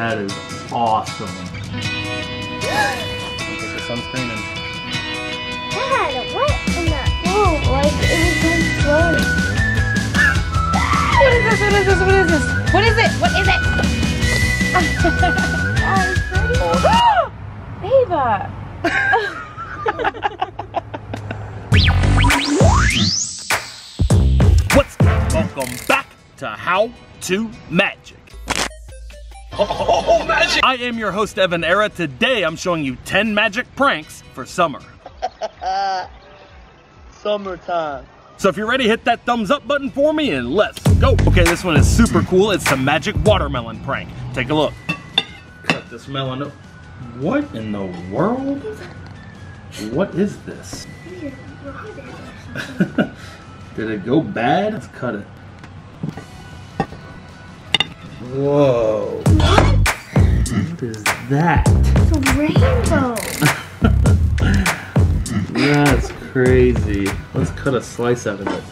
That is awesome. Take the sunscreen and Dad, what in the? Oh, like it was going slowly. What is this? What is this? What is this? What is it? What is it? Oh, it's pretty. Ava. What's up? Welcome back to How to Magic. Oh, magic! I am your host, Evan Era. Today I'm showing you 10 magic pranks for summer. Summertime. So if you're ready, hit that thumbs up button for me and let's go. Okay, this one is super cool. It's the magic watermelon prank. Take a look. Cut this melon up. What in the world? What is this? Did it go bad? Let's cut it. Whoa. What is that? It's a rainbow. That's crazy. Let's cut a slice out of it.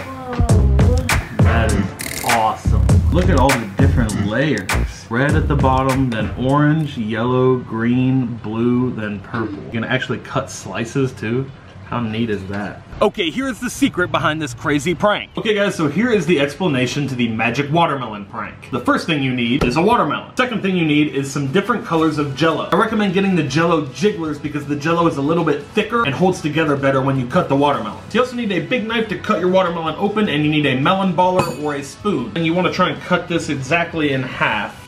Whoa. That is awesome. Look at all the different layers. Red at the bottom, then orange, yellow, green, blue, then purple. You can actually cut slices too. How neat is that? Okay, here's the secret behind this crazy prank. Okay guys, so here is the explanation to the magic watermelon prank. The first thing you need is a watermelon. Second thing you need is some different colors of jello. I recommend getting the jello jigglers because the jello is a little bit thicker and holds together better when you cut the watermelon. You also need a big knife to cut your watermelon open and you need a melon baller or a spoon. And you want to try and cut this exactly in half.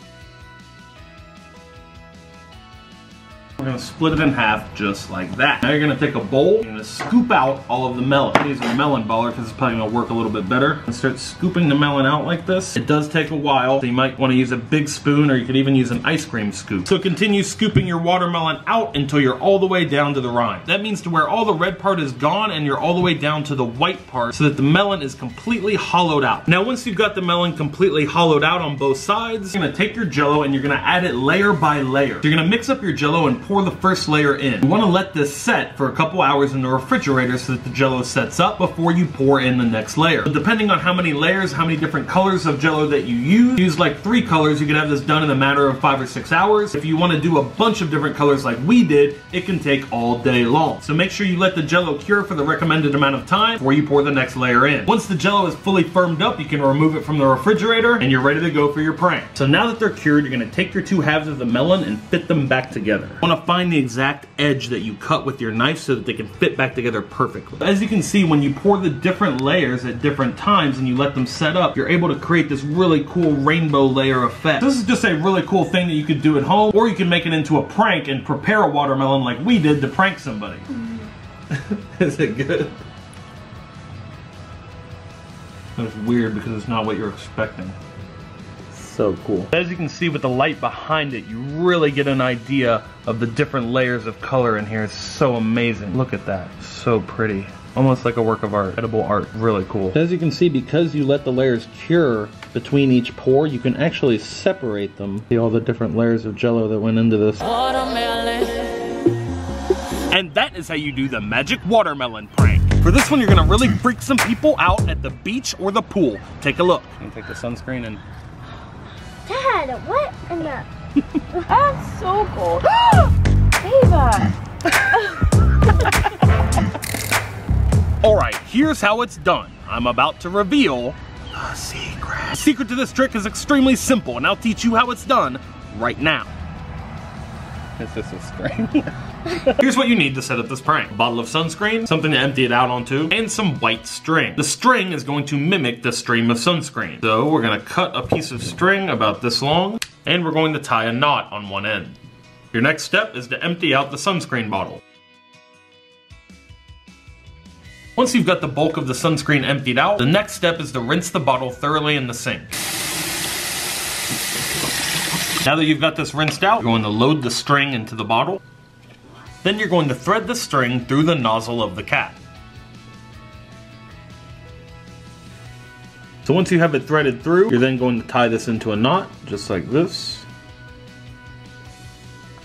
We're gonna split it in half just like that. Now you're gonna take a bowl, gonna scoop out all of the melon. Using a melon baller because it's probably gonna work a little bit better. And start scooping the melon out like this. It does take a while, so you might wanna use a big spoon or you could even use an ice cream scoop. So continue scooping your watermelon out until you're all the way down to the rind. That means to where all the red part is gone and you're all the way down to the white part so that the melon is completely hollowed out. Now once you've got the melon completely hollowed out on both sides, you're gonna take your jello and you're gonna add it layer by layer. You're gonna mix up your jello and pour the first layer in. You wanna let this set for a couple hours in the refrigerator so that the jello sets up before you pour in the next layer. So depending on how many layers, how many different colors of jello that you use, use like three colors, you can have this done in a matter of five or six hours. If you wanna do a bunch of different colors like we did, it can take all day long. So make sure you let the jello cure for the recommended amount of time before you pour the next layer in. Once the jello is fully firmed up, you can remove it from the refrigerator and you're ready to go for your prank. So now that they're cured, you're gonna take your two halves of the melon and fit them back together. You wanna find the exact edge that you cut with your knife so that they can fit back together perfectly. As you can see, when you pour the different layers at different times and you let them set up, you're able to create this really cool rainbow layer effect. This is just a really cool thing that you could do at home, or you can make it into a prank and prepare a watermelon like we did to prank somebody. Mm-hmm. is it good? That's weird because it's not what you're expecting. So cool. As you can see with the light behind it, you really get an idea of the different layers of color in here. It's so amazing. Look at that. So pretty. Almost like a work of art. Edible art. Really cool. As you can see, because you let the layers cure between each pour, you can actually separate them. See all the different layers of jello that went into this. And that is how you do the magic watermelon prank. For this one, you're gonna really freak some people out at the beach or the pool. Take a look. And take the sunscreen and Dad, what in the? That's so cool. Ava. All right, here's how it's done. I'm about to reveal the secret. The secret to this trick is extremely simple, and I'll teach you how it's done right now. Is this a string? Here's what you need to set up this prank. A bottle of sunscreen, something to empty it out onto, and some white string. The string is going to mimic the stream of sunscreen. So we're gonna cut a piece of string about this long, and we're going to tie a knot on one end. Your next step is to empty out the sunscreen bottle. Once you've got the bulk of the sunscreen emptied out, the next step is to rinse the bottle thoroughly in the sink. Now that you've got this rinsed out, you're going to load the string into the bottle. Then you're going to thread the string through the nozzle of the cap. So once you have it threaded through, you're then going to tie this into a knot, just like this.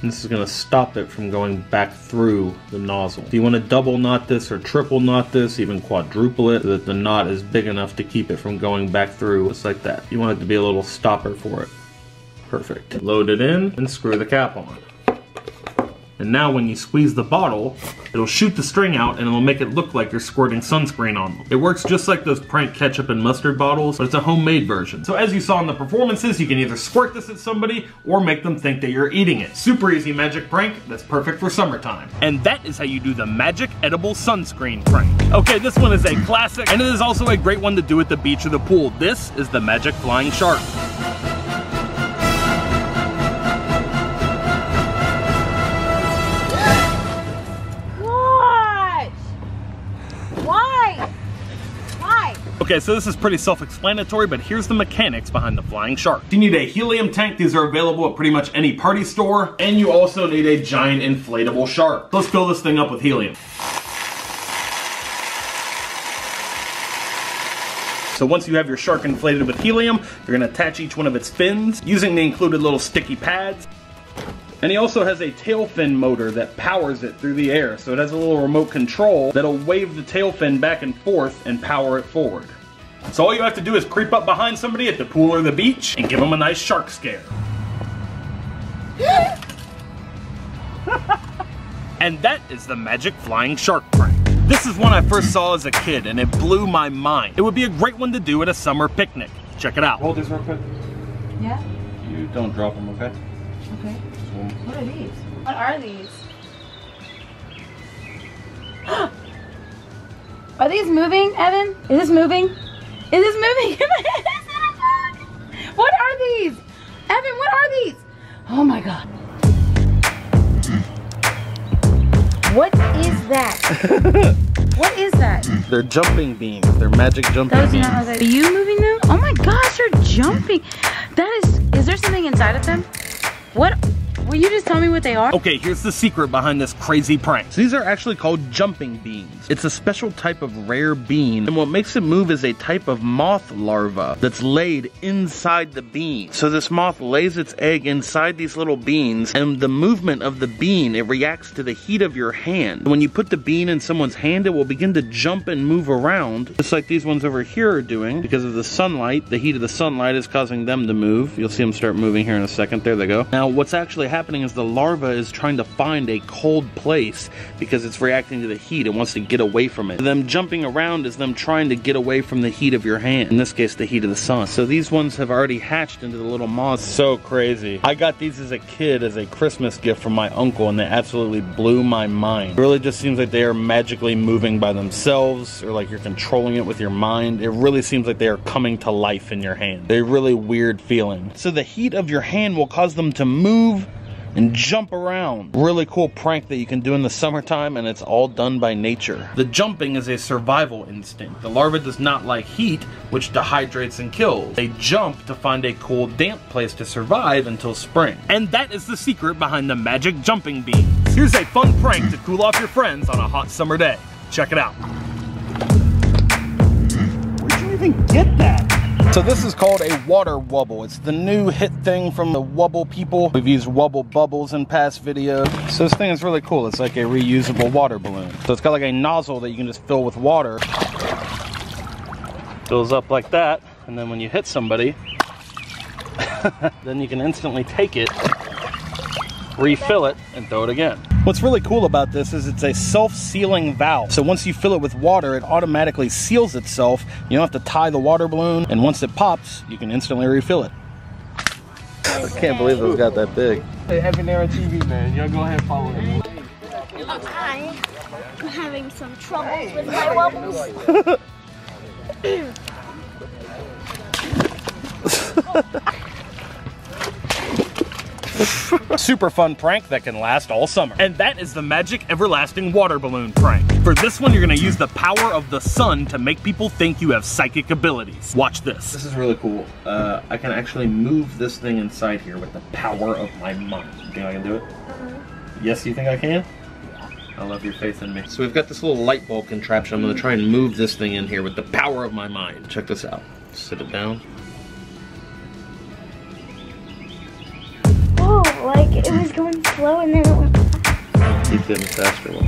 And this is gonna stop it from going back through the nozzle. So you wanna double knot this or triple knot this, even quadruple it, so that the knot is big enough to keep it from going back through, just like that. You want it to be a little stopper for it. Perfect. Load it in and screw the cap on. And now when you squeeze the bottle, it'll shoot the string out and it'll make it look like you're squirting sunscreen on them. It works just like those prank ketchup and mustard bottles, but it's a homemade version. So as you saw in the performances, you can either squirt this at somebody or make them think that you're eating it. Super easy magic prank that's perfect for summertime. And that is how you do the magic edible sunscreen prank. Okay, this one is a classic, and it is also a great one to do at the beach or the pool. This is the magic flying shark. Okay, so this is pretty self-explanatory, but here's the mechanics behind the flying shark. You need a helium tank. These are available at pretty much any party store. And you also need a giant inflatable shark. Let's fill this thing up with helium. So once you have your shark inflated with helium, you're gonna attach each one of its fins using the included little sticky pads. And he also has a tail fin motor that powers it through the air. So it has a little remote control that'll wave the tail fin back and forth and power it forward. So all you have to do is creep up behind somebody at the pool or the beach and give them a nice shark scare. and that is the magic flying shark prank. This is one I first saw as a kid and it blew my mind. It would be a great one to do at a summer picnic. Check it out. Hold this real quick. Yeah? You don't drop them, okay? Okay. What are these? What are these? are these moving, Evan? Is this moving? Is this moving? Is it a bug? what are these? Evan, what are these? Oh my god. What is that? what is that? They're jumping beans. They're magic jumping Those are, not, are you moving them? Oh my gosh, they're jumping. That is, is there something inside of them? What? Will you just tell me what they are? Okay, here's the secret behind this crazy prank. So these are actually called jumping beans. It's a special type of rare bean, and what makes it move is a type of moth larva that's laid inside the bean. So this moth lays its egg inside these little beans, and the movement of the bean, it reacts to the heat of your hand. When you put the bean in someone's hand, it will begin to jump and move around, just like these ones over here are doing, because of the sunlight. The heat of the sunlight is causing them to move. You'll see them start moving here in a second. There they go. Now, what's actually happening is the larva is trying to find a cold place because it's reacting to the heat. It wants to get away from it. Them jumping around is them trying to get away from the heat of your hand. In this case, the heat of the sun. So these ones have already hatched into the little moths. So crazy. I got these as a kid as a Christmas gift from my uncle and they absolutely blew my mind. It really just seems like they are magically moving by themselves or like you're controlling it with your mind. It really seems like they are coming to life in your hand. They're really weird feeling. So the heat of your hand will cause them to move and jump around. Really cool prank that you can do in the summertime and it's all done by nature. The jumping is a survival instinct. The larva does not like heat, which dehydrates and kills. They jump to find a cool damp place to survive until spring. And that is the secret behind the magic jumping beans. Here's a fun prank to cool off your friends on a hot summer day. Check it out. Where'd you even get that? So this is called a water wubble. It's the new hit thing from the Wubble people. We've used Wubble bubbles in past videos. So this thing is really cool. It's like a reusable water balloon. So it's got like a nozzle that you can just fill with water. Fills up like that. And then when you hit somebody, then you can instantly take it, refill it, and throw it again. What's really cool about this is it's a self-sealing valve. So once you fill it with water, it automatically seals itself. You don't have to tie the water balloon, and once it pops, you can instantly refill it. I can't believe it got that big. Hey, Evan Era TV, man. Y'all go ahead and follow him. I am having some troubles with my Wubbles. Super fun prank that can last all summer. And that is the magic everlasting water balloon prank. For this one, you're gonna use the power of the sun to make people think you have psychic abilities. Watch this. This is really cool. Uh, I can actually move this thing inside here with the power of my mind. You think I can do it? Yes, you think I can? I love your faith in me. So we've got this little light bulb contraption. I'm gonna try and move this thing in here with the power of my mind. Check this out. Sit it down. Slow and then it went fast. Keep getting faster, watch.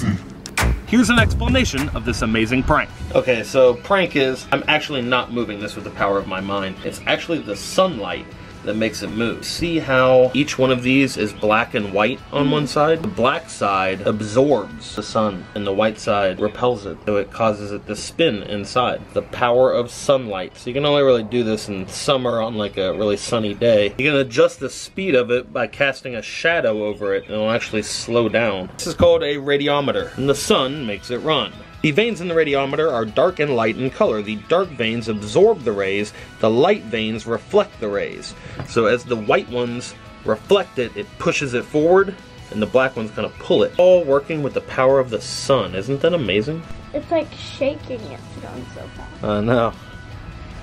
Hmm. Here's an explanation of this amazing prank. Okay, so prank is, I'm actually not moving this with the power of my mind. It's actually the sunlight that makes it move. See how each one of these is black and white on one side? The black side absorbs the sun and the white side repels it, so it causes it to spin inside. The power of sunlight. So you can only really do this in summer on like a really sunny day. You can adjust the speed of it by casting a shadow over it and it'll actually slow down. This is called a radiometer and the sun makes it run. The vanes in the radiometer are dark and light in color. The dark vanes absorb the rays, the light vanes reflect the rays. So as the white ones reflect it, it pushes it forward, and the black ones kind of pull it. All working with the power of the sun. Isn't that amazing? It's like shaking it so fast. I know.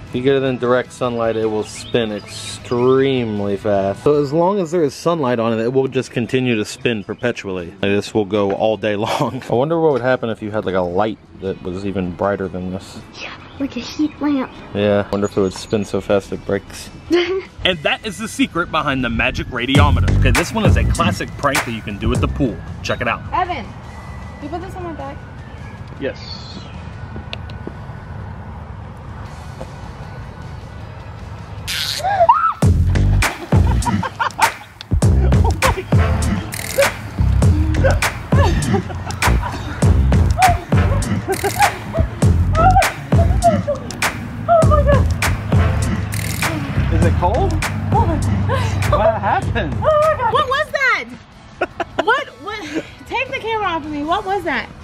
If you get it in direct sunlight, it will spin extremely fast. So as long as there is sunlight on it, it will just continue to spin perpetually. Like this will go all day long. I wonder what would happen if you had like a light that was even brighter than this. Yeah, like a heat lamp. Yeah, I wonder if it would spin so fast it breaks. and that is the secret behind the magic radiometer. Okay, this one is a classic prank that you can do at the pool. Check it out. Evan, you put this on my back. Yes. Oh Is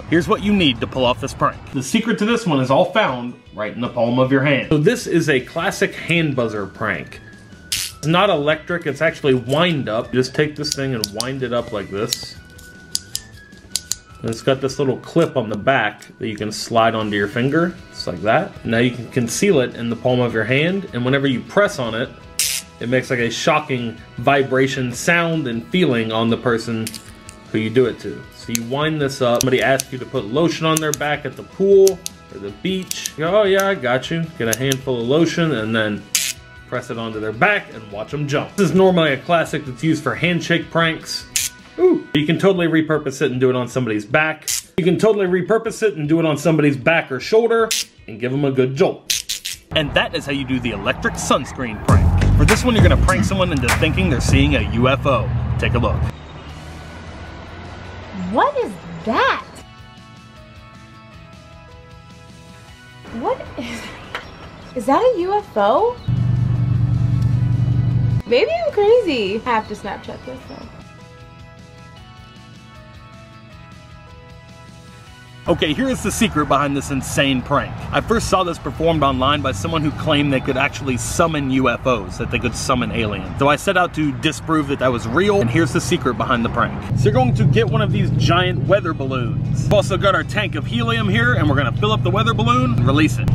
Here's what you need to pull off this prank. The secret to this one is all found right in the palm of your hand. So this is a classic hand buzzer prank. It's not electric, it's actually wind up. You just take this thing and wind it up like this. And it's got this little clip on the back that you can slide onto your finger, just like that. Now you can conceal it in the palm of your hand, and whenever you press on it, it makes like a shocking vibration sound and feeling on the person who you do it to. So you wind this up. Somebody asks you to put lotion on their back at the pool or the beach. You go, oh yeah, I got you. Get a handful of lotion and then press it onto their back and watch them jump. This is normally a classic that's used for handshake pranks. Ooh. You can totally repurpose it and do it on somebody's back. You can totally repurpose it and do it on somebody's back or shoulder and give them a good jolt. And that is how you do the electric sunscreen prank. For this one, you're gonna prank someone into thinking they're seeing a UFO. Take a look. What is that? What is... Is that a UFO? Maybe I'm crazy. I have to Snapchat this though. Okay, here is the secret behind this insane prank. I first saw this performed online by someone who claimed they could actually summon UFOs, that they could summon aliens. So I set out to disprove that that was real, and here's the secret behind the prank. So you're going to get one of these giant weather balloons. We've also got our tank of helium here, and we're gonna fill up the weather balloon and release it.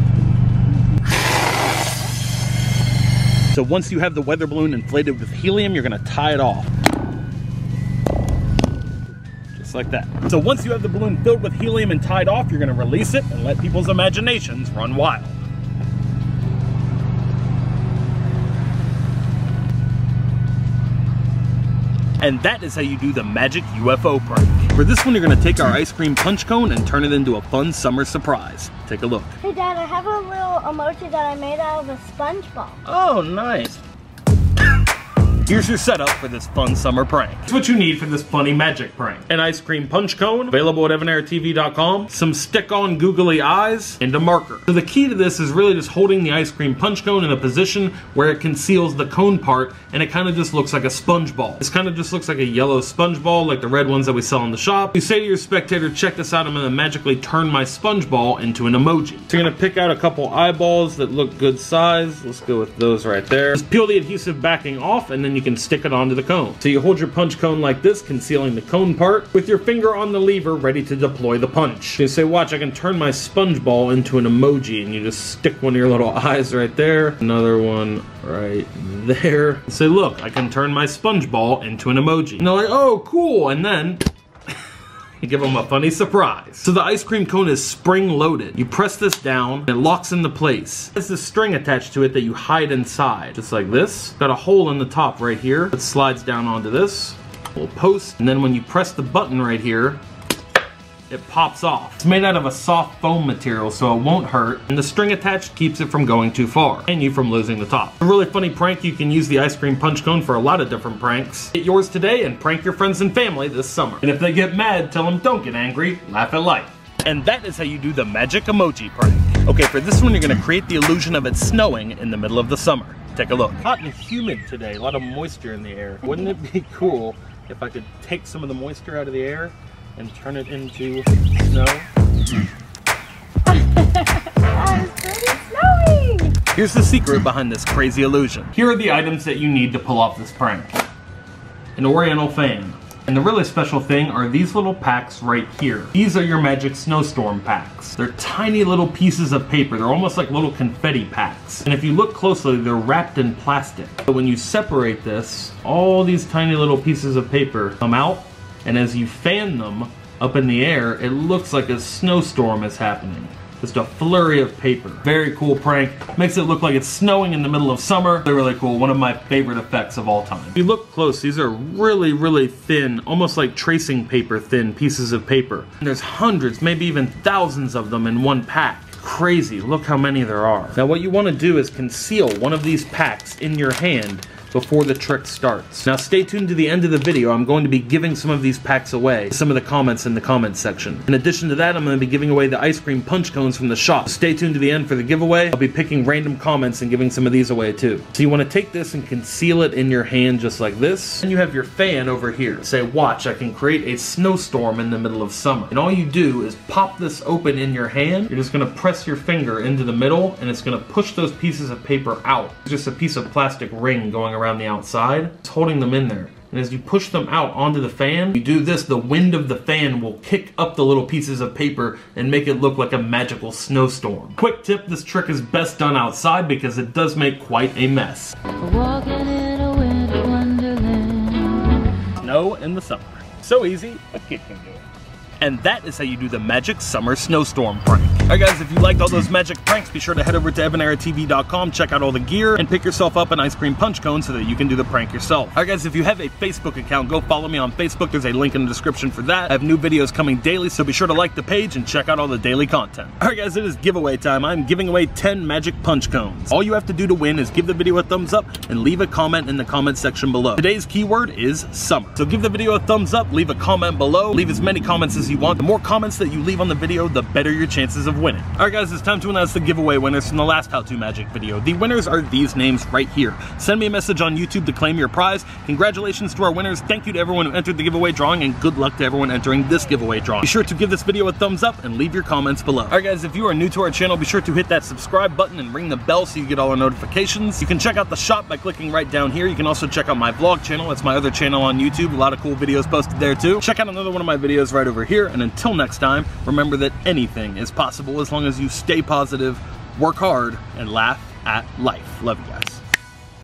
So once you have the weather balloon inflated with helium, you're gonna tie it off. Just like that. So once you have the balloon filled with helium and tied off, you're gonna release it and let people's imaginations run wild. And that is how you do the magic UFO prank. For this one, you're gonna take our ice cream punch cone and turn it into a fun summer surprise. Take a look. Hey Dad, I have a little emoji that I made out of a sponge ball. Oh, nice. Here's your setup for this fun summer prank. It's what you need for this funny magic prank. An ice cream punch cone, available at evaneratv.com, some stick-on googly eyes, and a marker. So the key to this is really just holding the ice cream punch cone in a position where it conceals the cone part, and it kind of just looks like a sponge ball. This kind of just looks like a yellow sponge ball, like the red ones that we sell in the shop. You say to your spectator, check this out, I'm gonna magically turn my sponge ball into an emoji. So you're gonna pick out a couple eyeballs that look good size. Let's go with those right there. Just peel the adhesive backing off, and then you can stick it onto the cone. So you hold your punch cone like this, concealing the cone part, with your finger on the lever ready to deploy the punch. You say, watch, I can turn my sponge ball into an emoji, and you just stick one of your little eyes right there, another one right there. And say, look, I can turn my sponge ball into an emoji. And they're like, oh, cool, and then and give them a funny surprise. So the ice cream cone is spring loaded. You press this down, and it locks into place. There's this string attached to it that you hide inside, just like this. Got a hole in the top right here. It slides down onto this little post, and then when you press the button right here, it pops off. It's made out of a soft foam material so it won't hurt, and the string attached keeps it from going too far, and you from losing the top. A really funny prank, you can use the ice cream punch cone for a lot of different pranks. Get yours today and prank your friends and family this summer. And if they get mad, tell them don't get angry, laugh at life. And that is how you do the magic emoji prank. Okay, for this one, you're gonna create the illusion of it snowing in the middle of the summer. Take a look. Hot and humid today, a lot of moisture in the air. Wouldn't it be cool if I could take some of the moisture out of the air and turn it into snow? That is pretty snowing. Here's the secret behind this crazy illusion. Here are the items that you need to pull off this prank. An oriental fan. And the really special thing are these little packs right here. These are your Magic Snowstorm packs. They're tiny little pieces of paper. They're almost like little confetti packs. And if you look closely, they're wrapped in plastic. But when you separate this, all these tiny little pieces of paper come out, and as you fan them up in the air, it looks like a snowstorm is happening. Just a flurry of paper. Very cool prank. Makes it look like it's snowing in the middle of summer. They're really cool. One of my favorite effects of all time. If you look close, these are really, really thin, almost like tracing paper thin pieces of paper. And there's hundreds, maybe even thousands of them in one pack. Crazy, look how many there are. Now what you want to do is conceal one of these packs in your hand before the trick starts. Now stay tuned to the end of the video. I'm going to be giving some of these packs away. Some of the comments in the comments section. In addition to that, I'm going to be giving away the ice cream punch cones from the shop. Stay tuned to the end for the giveaway. I'll be picking random comments and giving some of these away too. So you want to take this and conceal it in your hand just like this. And you have your fan over here. Say, watch, I can create a snowstorm in the middle of summer. And all you do is pop this open in your hand. You're just going to press your finger into the middle and it's going to push those pieces of paper out. It's just a piece of plastic ring going around the outside. It's holding them in there. And as you push them out onto the fan, you do this, the wind of the fan will kick up the little pieces of paper and make it look like a magical snowstorm. Quick tip, this trick is best done outside because it does make quite a mess. Walking in a winter wonderland. Snow in the summer. So easy, a kid can do it. And that is how you do the magic summer snowstorm prank. Alright guys, if you liked all those magic pranks, be sure to head over to evaneratv.com, check out all the gear, and pick yourself up an ice cream punch cone so that you can do the prank yourself. Alright guys, if you have a Facebook account, go follow me on Facebook. There's a link in the description for that. I have new videos coming daily, so be sure to like the page and check out all the daily content. Alright guys, it is giveaway time. I'm giving away 10 magic punch cones. All you have to do to win is give the video a thumbs up and leave a comment in the comment section below. Today's keyword is summer. So give the video a thumbs up, leave a comment below, leave as many comments as you want. The more comments that you leave on the video, the better your chances of winning. Alright guys, it's time to announce the giveaway winners from the last How To Magic video. The winners are these names right here. Send me a message on YouTube to claim your prize. Congratulations to our winners. Thank you to everyone who entered the giveaway drawing and good luck to everyone entering this giveaway drawing. Be sure to give this video a thumbs up and leave your comments below. Alright guys, if you are new to our channel, be sure to hit that subscribe button and ring the bell so you get all our notifications. You can check out the shop by clicking right down here. You can also check out my vlog channel. It's my other channel on YouTube. A lot of cool videos posted there too. Check out another one of my videos right over here. And until next time, remember that anything is possible as long as you stay positive, work hard, and laugh at life. Love you guys.